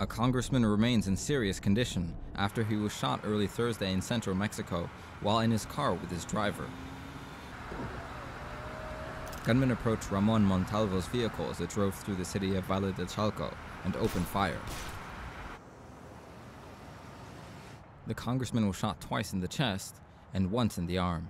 A congressman remains in serious condition after he was shot early Thursday in central Mexico while in his car with his driver. Gunmen approached Ramon Montalvo's vehicle as it drove through the city of Valle de Chalco and opened fire. The congressman was shot twice in the chest and once in the arm.